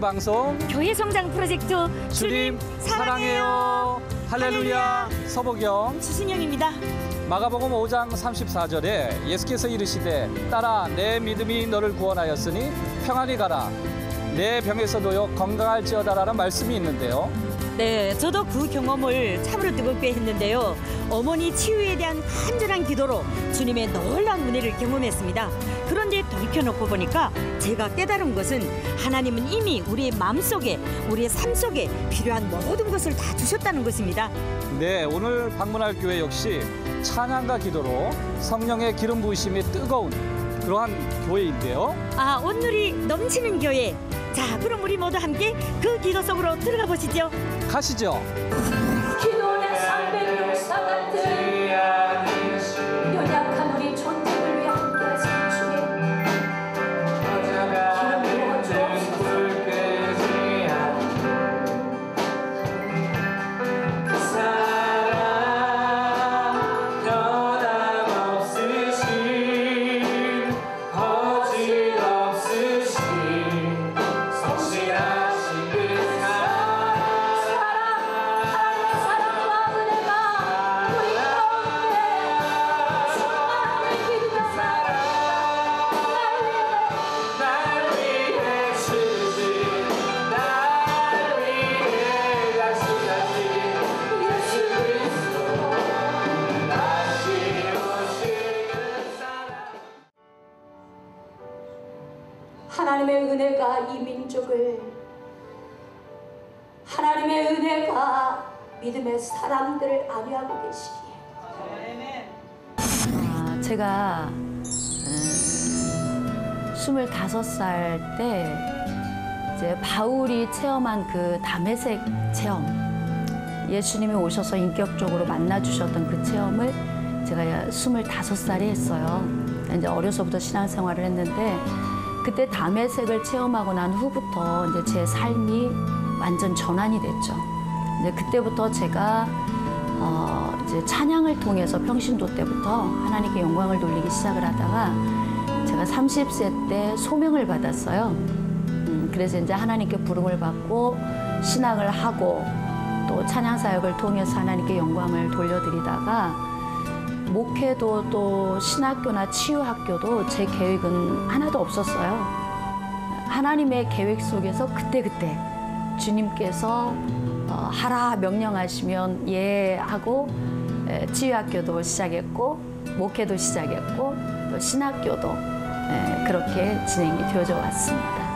방송 교회 성장 프로젝트 주님 사랑해요. 할렐루야. 서보경 주순영입니다. 마가복음 5장 34절에 예수께서 이르시되 따라 내 믿음이 너를 구원하였으니 평안히 가라. 내 병에서 도요 건강할지어다라는 말씀이 있는데요. 네, 저도 그 경험을 참으로 뜨겁게 했는데요. 어머니 치유에 대한 간절한 기도로 주님의 놀라운 은혜를 경험했습니다. 그런데 돌이켜놓고 보니까 제가 깨달은 것은 하나님은 이미 우리의 마음속에 우리의 삶 속에 필요한 모든 것을 다 주셨다는 것입니다. 네, 오늘 방문할 교회 역시 찬양과 기도로 성령의 기름 부으심이 뜨거운 그러한 교회인데요. 아, 온누리 넘치는 교회. 자, 그럼 우리 모두 함께 그 기도 속으로 들어가 보시죠. 가시죠. 믿음의 사람들을 안위하고 계시기에 아, 제가 음, 25살 때 이제 바울이 체험한 그 담에색 체험 예수님이 오셔서 인격적으로 만나 주셨던 그 체험을 제가 25살에 했어요. 이제 어려서부터 신앙생활을 했는데 그때 담에색을 체험하고 난 후부터 이제 제 삶이 완전 전환이 됐죠. 이제 그때부터 제가 어, 이제 찬양을 통해서 평신도 때부터 하나님께 영광을 돌리기 시작을 하다가 제가 30세 때 소명을 받았어요. 음, 그래서 이제 하나님께 부름을 받고 신학을 하고 또 찬양 사역을 통해서 하나님께 영광을 돌려드리다가 목회도 또 신학교나 치유학교도 제 계획은 하나도 없었어요. 하나님의 계획 속에서 그때그때 주님께서 어, 하라 명령하시면 예 하고 에, 치유학교도 시작했고 목회도 시작했고 또 신학교도 에, 그렇게 진행이 되어져 왔습니다.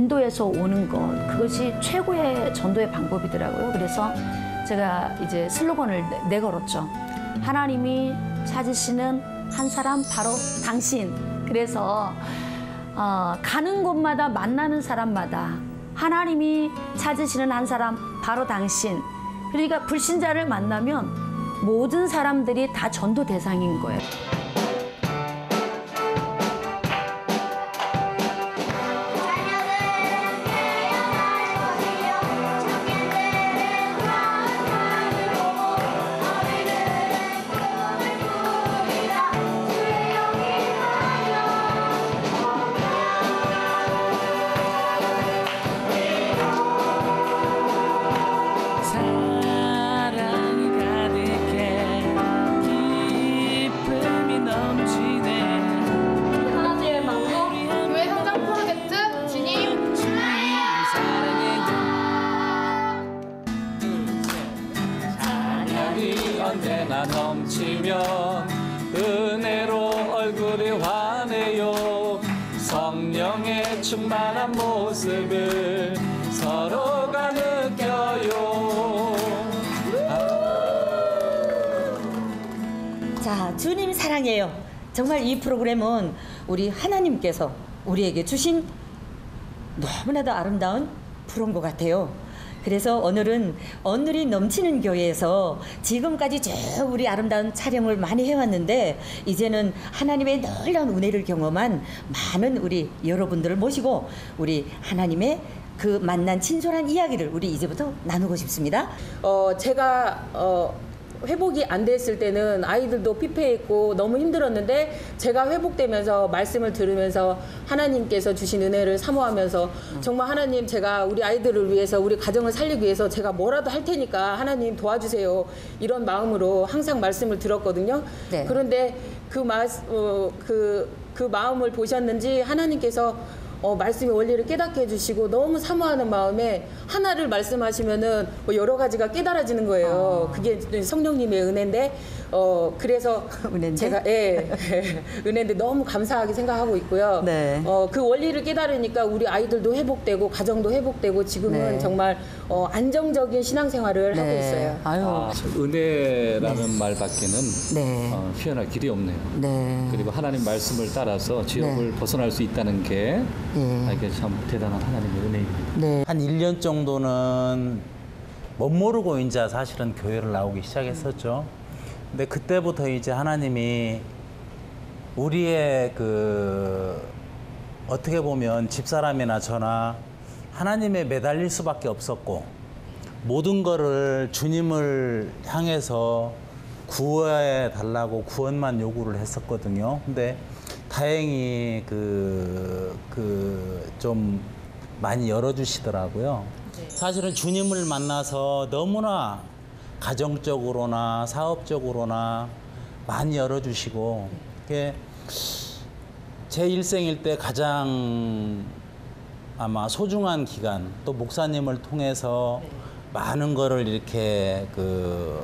인도에서 오는 것 그것이 최고의 전도의 방법이더라고요. 그래서 제가 이제 슬로건을 내- 내걸었죠. 하나님이 찾으시는 한 사람 바로 당신. 그래서 어, 가는 곳마다 만나는 사람마다 하나님이 찾으시는 한 사람 바로 당신. 그러니까 불신자를 만나면 모든 사람들이 다 전도 대상인 거예요. 언제나 넘치면 은혜로 얼굴이 환해요 성령의 충만한 모습을 서로가 느껴요 자, 주님 사랑해요. 정말 이 프로그램은 우리 하나님께서 우리에게 주신 너무나도 아름다운 프로인 것 같아요. 그래서 오늘은 언늘이 넘치는 교회에서 지금까지 쭉 우리 아름다운 촬영을 많이 해왔는데 이제는 하나님의 놀라운 은혜를 경험한 많은 우리 여러분들을 모시고 우리 하나님의 그 만난 친솔한 이야기를 우리 이제부터 나누고 싶습니다. 어, 제가 어, 회복이 안 됐을 때는 아이들도 피폐했고 너무 힘들었는데 제가 회복되면서 말씀을 들으면서 하나님께서 주신 은혜를 사모하면서 정말 하나님 제가 우리 아이들을 위해서 우리 가정을 살리기 위해서 제가 뭐라도 할 테니까 하나님 도와주세요 이런 마음으로 항상 말씀을 들었거든요. 네. 그런데 그, 마, 어, 그, 그 마음을 보셨는지 하나님께서 어, 말씀의 원리를 깨닫게 해주시고 너무 사모하는 마음에 하나를 말씀하시면은 뭐 여러 가지가 깨달아지는 거예요. 그게 성령님의 은혜인데 어 그래서 은혜인데? 제가 예 은혜인데 너무 감사하게 생각하고 있고요. 네. 어그 원리를 깨달으니까 우리 아이들도 회복되고 가정도 회복되고 지금은 네. 정말 어 안정적인 신앙생활을 하고 있어요. 아유. 아, 은혜라는 말밖에는 네. 어, 표현할 길이 없네요 네. 그리고 하나님 말씀을 따라서 지옥을 벗어날 수 있다는 게 네. 아, 이게 참 대단한 하나님의 은혜입니다. 네. 한 1년 정도는 못 모르고 이제 사실은 교회를 나오기 시작했었죠. 근데 그때부터 이제 하나님이 우리의 그 어떻게 보면 집사람이나 저나 하나님에 매달릴 수밖에 없었고 모든 거를 주님을 향해서 구해 달라고 구원만 요구를 했었거든요. 근데 다행히 그, 그, 좀 많이 열어주시더라고요. 사실은 주님을 만나서 너무나 가정적으로나 사업적으로나 많이 열어주시고, 그게 제 일생일 때 가장 아마 소중한 기간, 또 목사님을 통해서 많은 거를 이렇게 그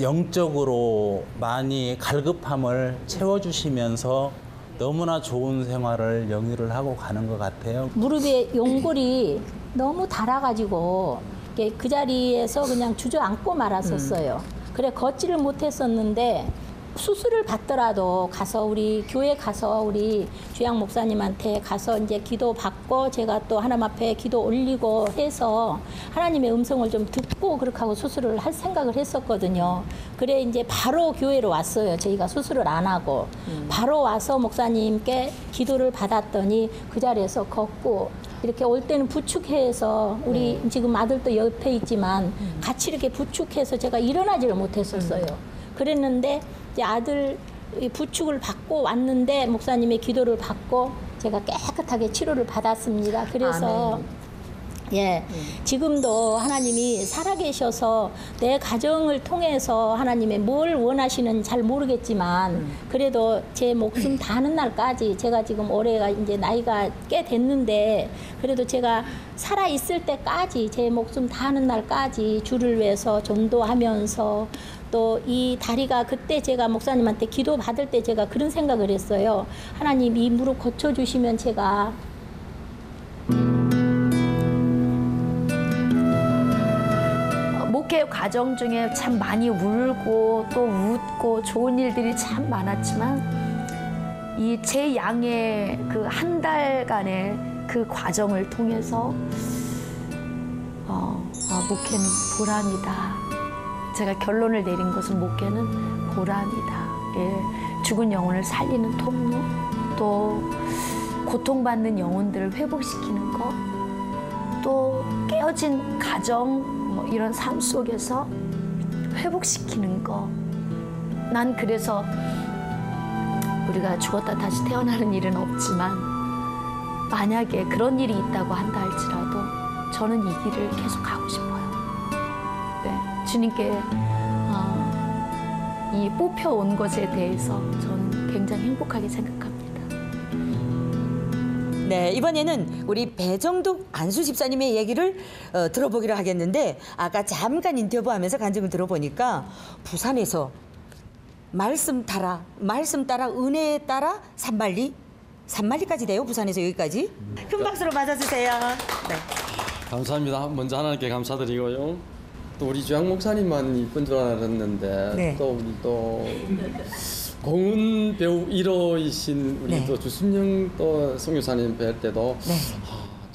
영적으로 많이 갈급함을 채워주시면서 너무나 좋은 생활을 영위를 하고 가는 것 같아요. 무릎에 연골이 너무 닳아가지고 이렇게 그 자리에서 그냥 주저앉고 말았었어요. 그래 걷지를 못했었는데 수술을 받더라도 가서 우리 교회 가서 우리 주양 목사님한테 가서 이제 기도 받고 제가 또 하나님 앞에 기도 올리고 해서 하나님의 음성을 좀 듣고 그렇게 하고 수술을 할 생각을 했었거든요. 그래 이제 바로 교회로 왔어요. 저희가 수술을 안 하고 바로 와서 목사님께 기도를 받았더니 그 자리에서 걷고 이렇게 올 때는 부축해서 우리 지금 아들도 옆에 있지만 같이 이렇게 부축해서 제가 일어나지를 못했었어요. 그랬는데 이제 아들 이 부축을 받고 왔는데 목사님의 기도를 받고 제가 깨끗하게 치료를 받았습니다. 그래서 예, 지금도 하나님이 살아계셔서 내 가정을 통해서 하나님의 뭘 원하시는 잘 모르겠지만 그래도 제 목숨 다하는 날까지 제가 지금 올해가 이제 나이가 꽤 됐는데 그래도 제가 살아 있을 때까지 제 목숨 다하는 날까지 주를 위해서 전도하면서 또이 다리가 그때 제가 목사님한테 기도 받을 때 제가 그런 생각을 했어요. 하나님 이 무릎 고쳐 주시면 제가 과정 중에 참 많이 울고 또 웃고 좋은 일들이 참 많았지만 이 제 양의 그 한 달간의 그 과정을 통해서 어, 아, 목회는 보람이다. 제가 결론을 내린 것은 목회는 보람이다. 예, 죽은 영혼을 살리는 통로, 또 고통받는 영혼들을 회복시키는 것, 또 깨어진 가정 뭐 이런 삶 속에서 회복시키는 거. 난 그래서 우리가 죽었다 다시 태어나는 일은 없지만 만약에 그런 일이 있다고 한다 할지라도 저는 이 길을 계속 가고 싶어요. 네, 주님께 어, 이 뽑혀온 것에 대해서 저는 굉장히 행복하게 생각합니다. 네, 이번에는 우리 배정숙 안수 집사님의 얘기를 어, 들어보기로 하겠는데 아까 잠깐 인터뷰하면서 간증을 들어보니까 부산에서 말씀 따라 말씀 따라 은혜에 따라 산말리 산말리까지 돼요 부산에서 여기까지 큰 박수로 맞아주세요. 네. 감사합니다. 먼저 하나님께 감사드리고요. 또 우리 주양 목사님만 이쁜 줄 알았는데 네. 또 우리 또 공은 배우 1호이신 우리 네. 또 주순영 또 성교사님 뵐 때도 네.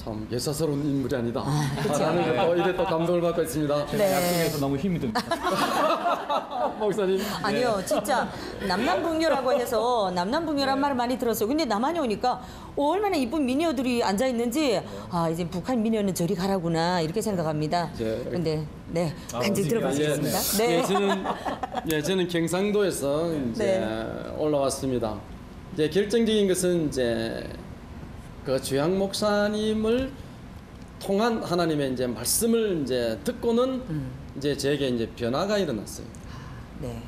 아, 참 예사스러운 인물이 아니다. 라는 것도 이래 또 감동을 받고 있습니다. 네. 약속에서 너무 힘이 듭니다. 목사님. 아니요, 진짜 남남북녀라고 해서 남남북녀란 말을 많이 들었어요. 근데 남한에 오니까 어, 얼마나 이쁜 미녀들이 앉아 있는지 아 이제 북한 미녀는 저리 가라구나 이렇게 생각합니다. 네. 근데 네 간증 들어보시겠습니다. 예, 네. 예, 저는 예, 저는 경상도에서 이제 네. 올라왔습니다. 이제 결정적인 것은 이제 그 주양 목사님을 통한 하나님의 이제 말씀을 이제 듣고는 음. 이제 제게 이제 변화가 일어났어요. 네.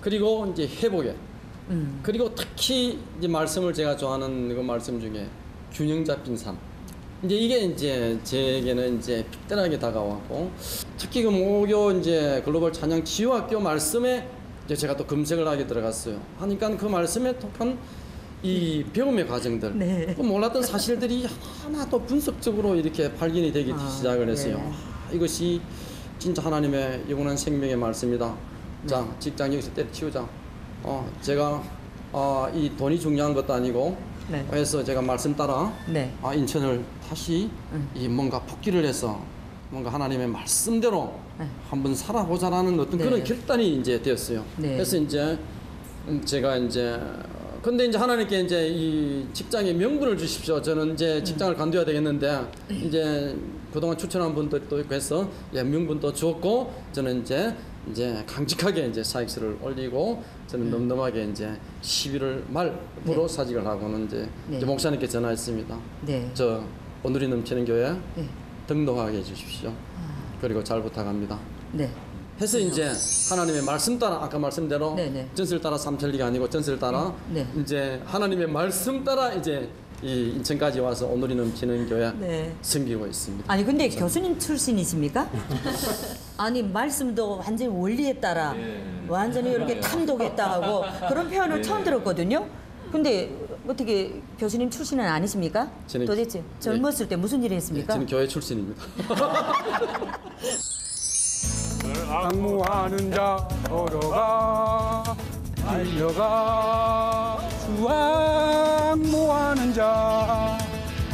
그리고 이제 회복에 음. 그리고 특히 이제 말씀을 제가 좋아하는 그 말씀 중에 균형 잡힌 삶. 이제 이게 이제 제게는 이제 픽들하게 다가왔고 특히 그 모교 이제 글로벌 찬양 치유학교 말씀에 이제 제가 또 검색을 하게 들어갔어요. 하니까 그 말씀에 독한 이 배움의 과정들, 네. 그 몰랐던 사실들이 하나 또 분석적으로 이렇게 발견이 되기 아, 시작을 했어요. 네. 아, 이것이 진짜 하나님의 영원한 생명의 말씀이다. 자, 직장 여기서 때려치우자. 어, 제가 아, 이 돈이 중요한 것도 아니고 네. 그래서 제가 말씀 따라 네. 아, 인천을 다시 이 뭔가 복귀를 해서 뭔가 하나님의 말씀대로 네. 한번 살아보자라는 어떤 네. 그런 결단이 이제 되었어요. 네. 그래서 이제 음, 제가 이제 근데 이제 하나님께 이제 이 직장에 명분을 주십시오. 저는 이제 음. 직장을 간두어야 되겠는데 이제 그동안 추천한 분들도 있고 해서 예, 명분도 주었고 저는 이제 이제 강직하게 이제 사익서를 올리고 저는 넘넘하게 이제 11월 말부로 사직을 하고는 이제, 네. 이제 목사님께 전화했습니다. 네. 저 오늘이 넘치는 교회 네. 등록하게 해주십시오. 그리고 잘 부탁합니다. 네. 해서 이제 하나님의 말씀 따라 아까 말씀대로 네네. 전설 따라 삼천리가 아니고 전설 따라 네. 이제 하나님의 말씀 따라 이제 이 인천까지 와서 오늘이 넘치는 교회 네. 섬기고 있습니다. 아니 근데 교수님 출신이십니까? 아니 말씀도 완전히 원리에 따라 완전히 이렇게 탐독했다 하고 그런 표현을 처음 들었거든요. 근데 어떻게 교수님 출신은 아니십니까? 저는- 도대체 젊었을 때 무슨 일을 네, 했습니까? 저는 교회 출신입니다. 악무하는 자 걸어가. 달려가. 주 악무하는 자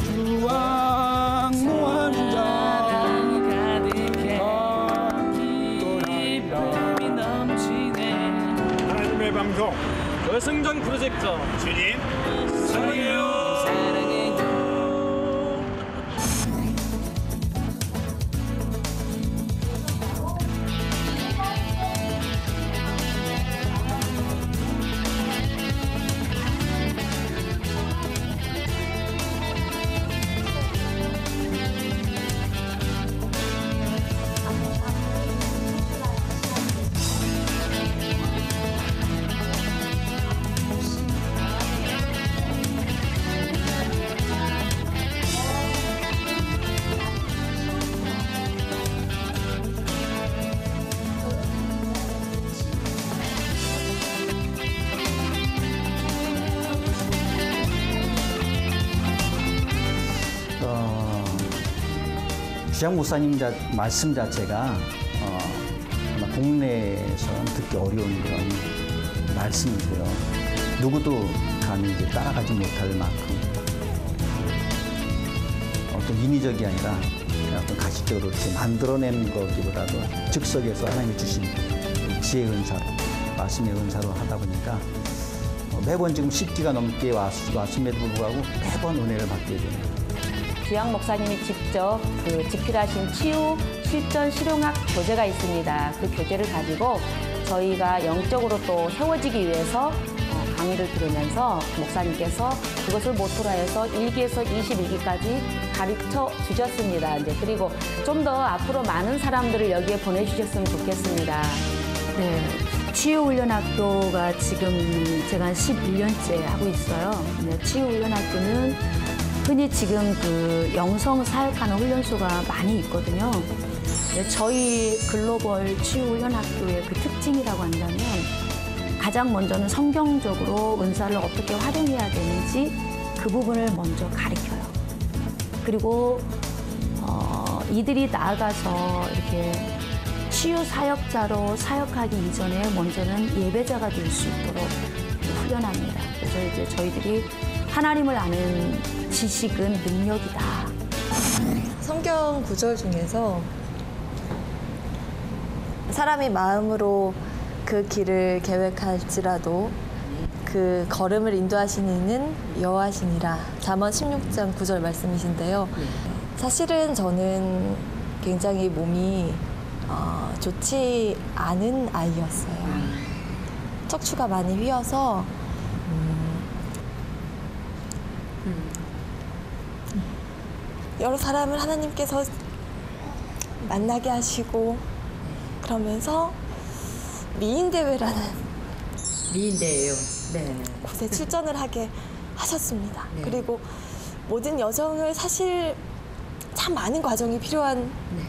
주악무하는 자. 하나님의 방송. 여승전 프로젝트 주님. 사랑해요 주양 목사님 자, 말씀 자체가 어, 아마 국내에서는 듣기 어려운 그런 말씀이고요. 누구도 감히 이제 따라가지 못할 만큼 어떤 인위적이 아니라 어떤 가시적으로 이렇게 만들어낸 거기보다도 즉석에서 하나님이 주신 지혜 은사로 말씀의 은사로 하다 보니까 어, 매번 지금 10기가 넘게 왔, 왔음에도 불구하고 매번 은혜를 받게 되는 주양 목사님이 직접 그 집필하신 치유 실전 실용학 교재가 있습니다. 그 교재를 가지고 저희가 영적으로 또 세워지기 위해서 어, 강의를 들으면서 목사님께서 그것을 모토로 해서 1기에서 21기까지 가르쳐 주셨습니다. 이제 그리고 좀 더 앞으로 많은 사람들을 여기에 보내주셨으면 좋겠습니다. 네. 치유훈련학교가 지금 제가 한 11년째 하고 있어요. 네, 치유훈련학교는 흔히 지금 그 영성 사역하는 훈련소가 많이 있거든요. 네, 저희 글로벌 치유훈련학교의 그 특징이라고 한다면 가장 먼저는 성경적으로 은사를 어떻게 활용해야 되는지 그 부분을 먼저 가르쳐요. 그리고 어, 이들이 나아가서 이렇게 치유 사역자로 사역하기 이전에 먼저는 예배자가 될 수 있도록 훈련합니다. 그래서 이제 저희들이 하나님을 아는 지식은 능력이다. 성경 구절 중에서 사람이 마음으로 그 길을 계획할지라도 그 걸음을 인도하시는 이는 여호와시니라. 잠언 16장 9절 말씀이신데요. 사실은 저는 굉장히 몸이 어, 좋지 않은 아이였어요. 척추가 많이 휘어서 여러 사람을 하나님께서 만나게 하시고 그러면서 미인 대회라는 미인 대회요. 네. 곳에 출전을 하게 하셨습니다. 네. 그리고 모든 여정을 사실 참 많은 과정이 필요한 네.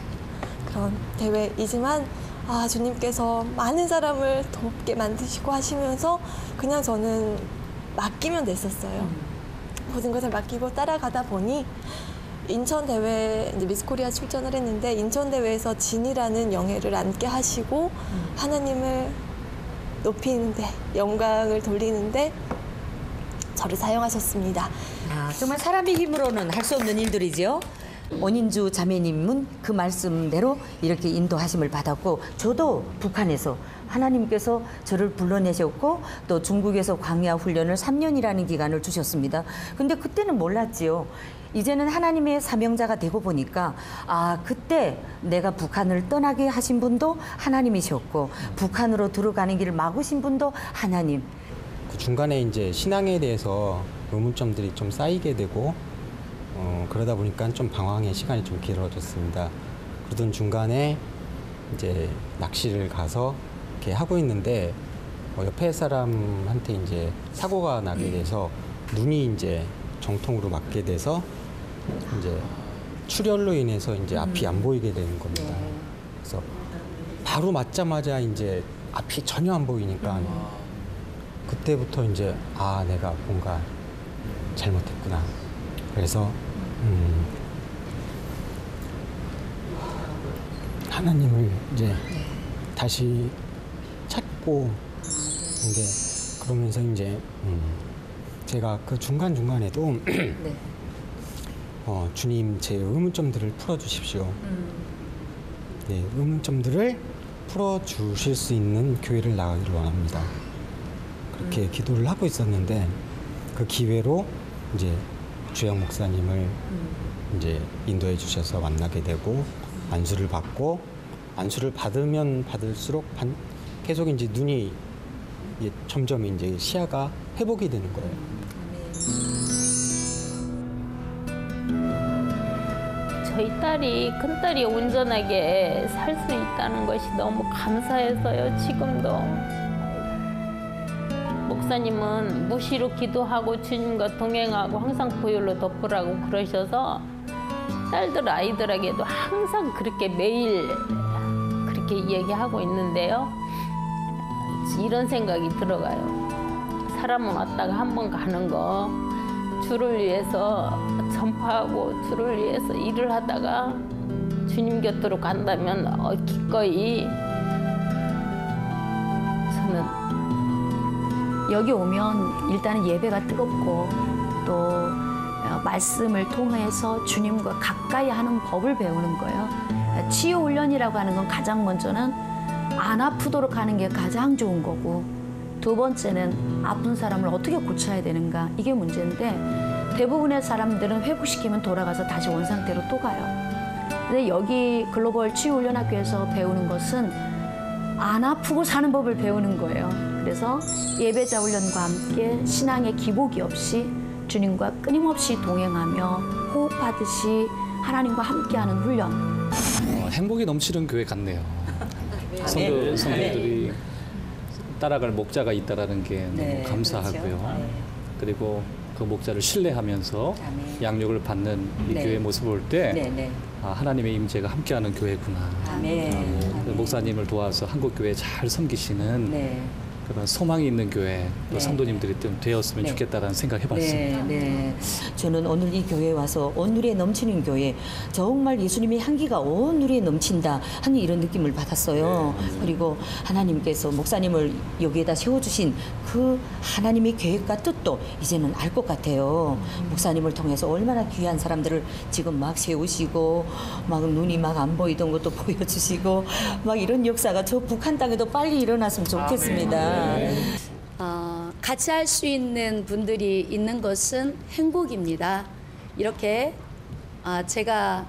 그런 대회이지만 아 주님께서 많은 사람을 돕게 만드시고 하시면서 그냥 저는 맡기면 됐었어요. 음. 모든 것을 맡기고 따라가다 보니 인천 대회 이제 미스코리아 출전을 했는데 인천 대회에서 진이라는 영예를 안게 하시고 음. 하나님을 높이는데 영광을 돌리는데 저를 사용하셨습니다. 아, 정말 사람의 힘으로는 할 수 없는 일들이죠. 원인주 자매님은 그 말씀대로 이렇게 인도하심을 받았고 저도 북한에서 하나님께서 저를 불러내셨고 또 중국에서 광야 훈련을 3년이라는 기간을 주셨습니다. 근데 그때는 몰랐지요. 이제는 하나님의 사명자가 되고 보니까 아 그때 내가 북한을 떠나게 하신 분도 하나님이셨고 북한으로 들어가는 길을 막으신 분도 하나님 그 중간에 이제 신앙에 대해서 의문점들이 좀 쌓이게 되고 어, 그러다 보니까 좀 방황의 시간이 좀 길어졌습니다. 그러던 중간에 이제 낚시를 가서 이렇게 하고 있는데 어, 옆에 사람한테 이제 사고가 나게 돼서 눈이 이제 정통으로 맞게 돼서 이제 출혈로 인해서 이제 앞이 안 보이게 되는 겁니다. 그래서 바로 맞자마자 이제 앞이 전혀 안 보이니까 그때부터 이제 아 내가 뭔가 잘못했구나. 그래서 음, 하나님을 이제 다시 찾고 근데 그러면서 이제 음, 제가 그 중간 중간에도 어, 주님 제 의문점들을 풀어주십시오. 네, 의문점들을 풀어주실 수 있는 교회를 나가기를 원합니다. 그렇게 기도를 하고 있었는데 그 기회로 이제 주영 목사님을 이제 인도해 주셔서 만나게 되고 안수를 받고 안수를 받으면 받을수록 반- 계속 이제 눈이 이제 점점 이제 시야가 회복이 되는 거예요. 저 딸이 큰 딸이 온전하게 살 수 있다는 것이 너무 감사해서요, 지금도. 목사님은 무시로 기도하고 주님과 동행하고 항상 보혈로 덮으라고 그러셔서 딸들 아이들에게도 항상 그렇게 매일 그렇게 얘기하고 있는데요. 이런 생각이 들어가요. 사람은 왔다가 한 번 가는 거 주를 위해서 전파하고 주를 위해서 일을 하다가 주님 곁으로 간다면 어, 기꺼이 저는 여기 오면 일단은 예배가 뜨겁고 또 어, 말씀을 통해서 주님과 가까이 하는 법을 배우는 거예요. 치유 훈련이라고 하는 건 가장 먼저는 안 아프도록 하는 게 가장 좋은 거고 두 번째는 아픈 사람을 어떻게 고쳐야 되는가 이게 문제인데 대부분의 사람들은 회복시키면 돌아가서 다시 원상태로 또 가요. 근데 여기 글로벌 치유 훈련학교에서 배우는 것은 안 아프고 사는 법을 배우는 거예요. 그래서 예배자 훈련과 함께 신앙의 기복이 없이 주님과 끊임없이 동행하며 호흡하듯이 하나님과 함께하는 훈련. 어, 행복이 넘치는 교회 같네요. 네. 성도, 성도들이 따라갈 목자가 있다라는 게 너무 네, 감사하고요. 그렇죠. 네. 그리고 그그 목자를 신뢰하면서 양육을 받는 이 네. 교회 모습을 볼때 네, 네. 아, 하나님의 임재가 함께하는 교회구나. 아멘. 그 목사님을 도와서 한국 교회 잘 섬기시는 네. 그런 소망이 있는 교회 또 네. 성도님들이 좀 되었으면 네. 좋겠다라는 생각해봤습니다. 네, 네. 저는 오늘 이 교회에 와서 온누리에 넘치는 교회, 정말 예수님의 향기가 온누리에 넘친다 하는 이런 느낌을 받았어요. 그리고 하나님께서 목사님을 여기에다 세워주신 그 하나님의 계획과 뜻도 이제는 알 것 같아요. 목사님을 통해서 얼마나 귀한 사람들을 지금 막 세우시고, 막 눈이 막 안 보이던 것도 보여주시고, 막 이런 역사가 저 북한 땅에도 빨리 일어났으면 좋겠습니다. 어, 같이 할 수 있는 분들이 있는 것은 행복입니다. 이렇게 아, 제가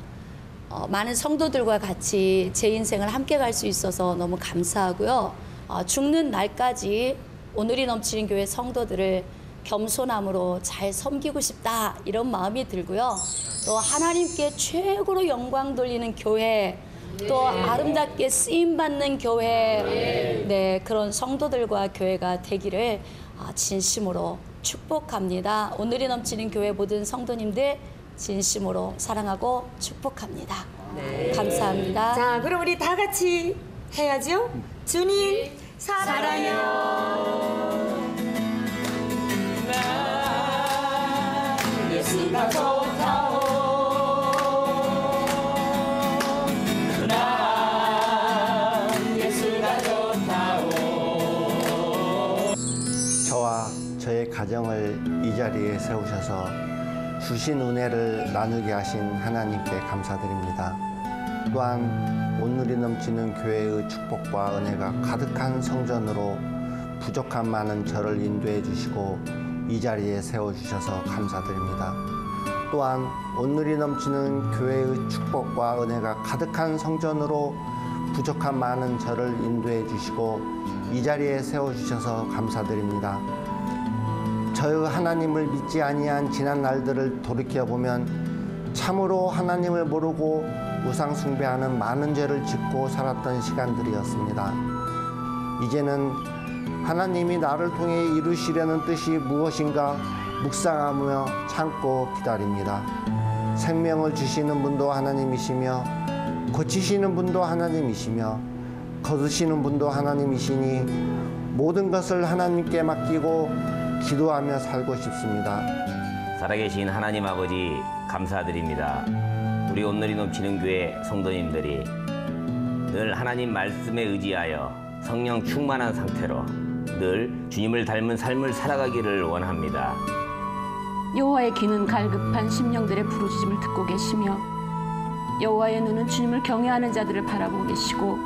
어, 많은 성도들과 같이 제 인생을 함께 갈 수 있어서 너무 감사하고요. 어, 죽는 날까지 오늘이 넘치는 교회 성도들을 겸손함으로 잘 섬기고 싶다 이런 마음이 들고요. 또 하나님께 최고로 영광 돌리는 교회 또 아름답게 쓰임 받는 교회 네 그런 성도들과 교회가 되기를 아, 진심으로 축복합니다. 오늘이 넘치는 교회 모든 성도님들 진심으로 사랑하고 축복합니다. 감사합니다. 자, 그럼 우리 다 같이 해야죠. 주님 사랑해요. 예수가 좋다 가정을 이 자리에 세우셔서 주신 은혜를 나누게 하신 하나님께 감사드립니다. 또한 온누리 넘치는 교회의 축복과 은혜가 가득한 성전으로 부족한 많은 저를 인도해 주시고 이 자리에 세워 주셔서 감사드립니다. 또한 온누리 넘치는 교회의 축복과 은혜가 가득한 성전으로 부족한 많은 저를 인도해 주시고 이 자리에 세워 주셔서 감사드립니다. 저의 하나님을 믿지 아니한 지난 날들을 돌이켜 보면 참으로 하나님을 모르고 우상 숭배하는 많은 죄를 짓고 살았던 시간들이었습니다. 이제는 하나님이 나를 통해 이루시려는 뜻이 무엇인가 묵상하며 참고 기다립니다. 생명을 주시는 분도 하나님이시며 고치시는 분도 하나님이시며 거두시는 분도 하나님이시니 모든 것을 하나님께 맡기고 기도하며 살고 싶습니다. 살아계신 하나님 아버지 감사드립니다. 우리 온누리 넘치는 교회 성도님들이 늘 하나님 말씀에 의지하여 성령 충만한 상태로 늘 주님을 닮은 삶을 살아가기를 원합니다. 여호와의 귀는 갈급한 심령들의 부르짖음을 듣고 계시며 여호와의 눈은 주님을 경외하는 자들을 바라보고 계시고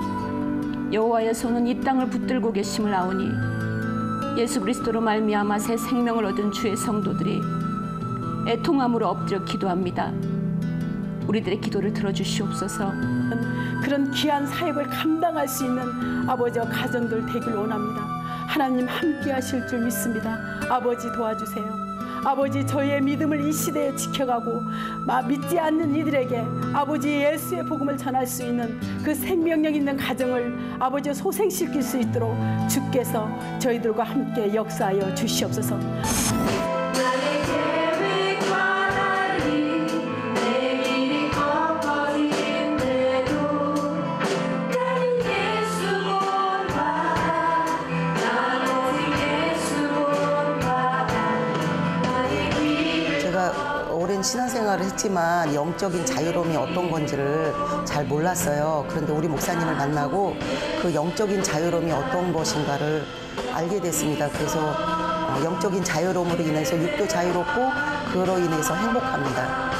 여호와의 손은 이 땅을 붙들고 계심을 아오니 예수 그리스도로 말미암아 새 생명을 얻은 주의 성도들이 애통함으로 엎드려 기도합니다. 우리들의 기도를 들어주시옵소서. 그런 귀한 사역을 감당할 수 있는 아버지와 가정들 되길 원합니다. 하나님 함께 하실 줄 믿습니다. 아버지 도와주세요. 아버지 저희의 믿음을 이 시대에 지켜가고 마- 믿지 않는 이들에게 아버지 예수의 복음을 전할 수 있는 그 생명력 있는 가정을 아버지 소생시킬 수 있도록 주께서 저희들과 함께 역사하여 주시옵소서. 생활을 했지만 영적인 자유로움이 어떤 건지를 잘 몰랐어요. 그런데 우리 목사님을 만나고 그 영적인 자유로움이 어떤 것인가를 알게 됐습니다. 그래서 어, 영적인 자유로움으로 인해서 육도 자유롭고 그로 인해서 행복합니다.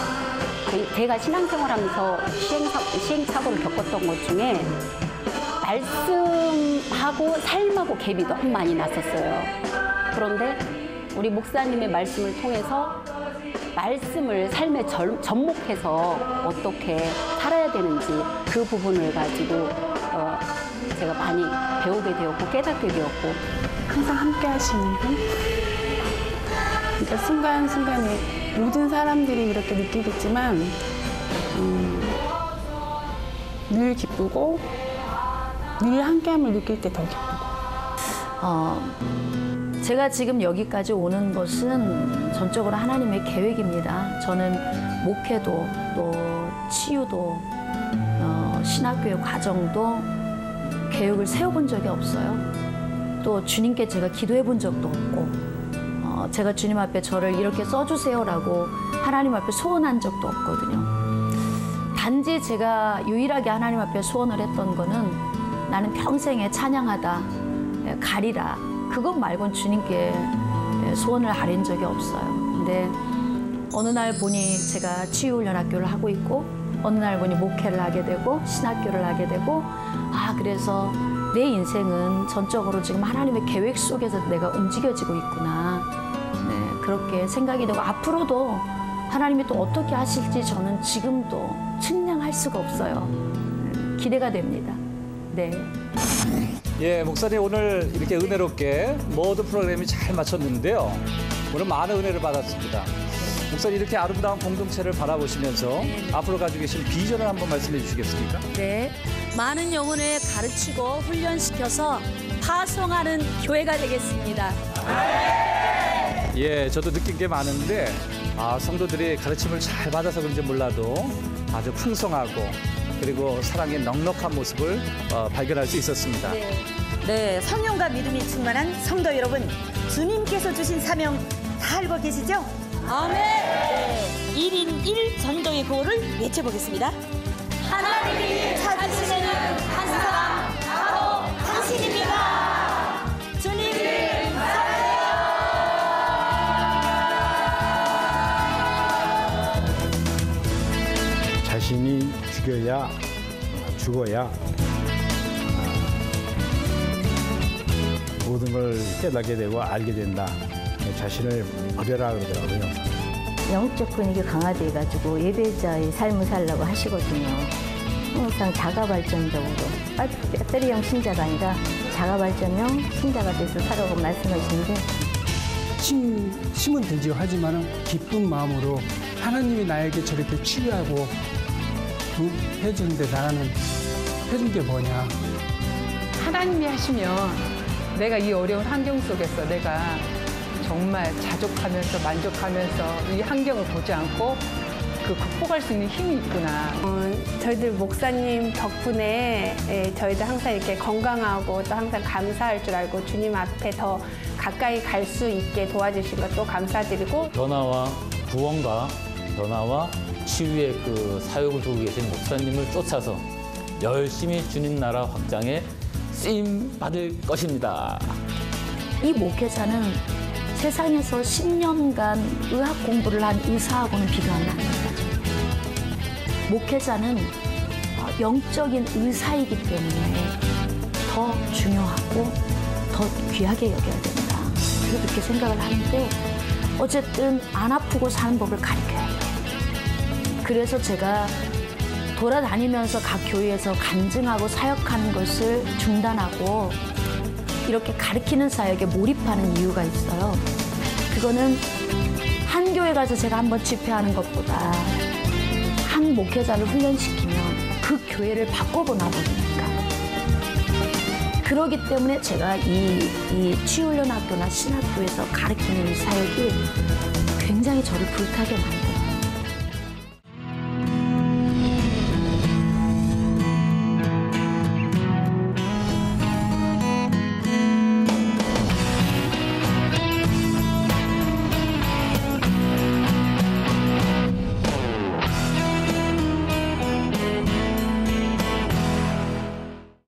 제가 신앙생활하면서 시행사, 시행착오를 겪었던 것 중에 말씀하고 삶하고 갭이 너무 많이 났었어요. 그런데 우리 목사님의 말씀을 통해서 말씀을 삶에 절- 접목해서 어떻게 살아야 되는지 그 부분을 가지고 어, 제가 많이 배우게 되었고 깨닫게 되었고 항상 함께 하시는 분. 그러니까 순간순간에 모든 사람들이 그렇게 느끼겠지만 음, 늘 기쁘고 늘 함께함을 느낄 때 더 기쁘고 어, 제가 지금 여기까지 오는 것은 전적으로 하나님의 계획입니다. 저는 목회도 또 치유도 어, 신학교의 과정도 계획을 세워본 적이 없어요. 또 주님께 제가 기도해 본 적도 없고 어, 제가 주님 앞에 저를 이렇게 써주세요라고 하나님 앞에 소원한 적도 없거든요. 단지 제가 유일하게 하나님 앞에 소원을 했던 거는 나는 평생에 찬양하다 예, 가리라 그것 말곤 주님께 예, 소원을 아린 적이 없어요. 근데 어느 날 보니 제가 치유훈련학교를 하고 있고 어느 날 보니 목회를 하게 되고 신학교를 하게 되고 아 그래서 내 인생은 전적으로 지금 하나님의 계획 속에서 내가 움직여지고 있구나 네, 그렇게 생각이 되고 앞으로도 하나님이 또 어떻게 하실지 저는 지금도 측량할 수가 없어요. 네, 기대가 됩니다. 네. 예, 목사님 오늘 이렇게 은혜롭게 모든 프로그램이 잘 마쳤는데요. 오늘 많은 은혜를 받았습니다. 목사님 이렇게 아름다운 공동체를 바라보시면서 앞으로 가지고 계신 비전을 한번 말씀해 주시겠습니까? 네. 많은 영혼을 가르치고 훈련시켜서 파송하는 교회가 되겠습니다. 예, 저도 느낀 게 많은데 아, 성도들이 가르침을 잘 받아서 그런지 몰라도 아주 풍성하고 그리고 사랑의 넉넉한 모습을 어, 발견할 수 있었습니다. 네, 성령과 믿음이 충만한 성도 여러분, 주님께서 주신 사명 다 알고 계시죠? 아멘. 네, 1인 1 전도의 구호를 외쳐보겠습니다. 하나님이 찾으시는 한 죽여야 어, 죽어야 아, 모든 걸 깨닫게 되고 알게 된다. 자신을 버려라 그러더라고요. 영적 근육이 강화돼가지고 예배자의 삶을 살라고 하시거든요. 항상 자가 발전적으로 빠- 배터리형 신자가 아니라 자가 발전형 신자가 돼서 살아고 말씀하시는데 힘, 힘은 들지요. 하지만 기쁜 마음으로 하나님이 나에게 저렇게 치유하고 그 해주는데 나는 해준 게 뭐냐. 하나님이 하시면 내가 이 어려운 환경 속에서 내가 정말 자족하면서 만족하면서 이 환경을 보지 않고 그 극복할 수 있는 힘이 있구나. 어, 저희들 목사님 덕분에 예, 저희들 항상 이렇게 건강하고 또 항상 감사할 줄 알고 주님 앞에 더 가까이 갈 수 있게 도와주신 것도 감사드리고 변화와 구원과 변화와 치유의 그 사역을 두고 계신 목사님을 쫓아서 열심히 주님 나라 확장에 쓰임 받을 것입니다. 이 목회자는 세상에서 10년간 의학 공부를 한 의사하고는 비교하면 안 됩니다. 목회자는 어, 영적인 의사이기 때문에 더 중요하고 더 귀하게 여겨야. 저도 그렇게 생각을 하는데 어쨌든 안 아프고 사는 법을 가르쳐야 해요. 그래서 제가 돌아다니면서 각 교회에서 간증하고 사역하는 것을 중단하고 이렇게 가르치는 사역에 몰입하는 이유가 있어요. 그거는 한 교회 가서 제가 한번 집회하는 것보다 한 목회자를 훈련시키면 그 교회를 바꿔보나 보니까. 그러기 때문에 제가 이, 이 치유훈련 학교나 신학교에서 가르치는 이 사역이 굉장히 저를 불타게 만들어요.